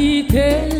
Nek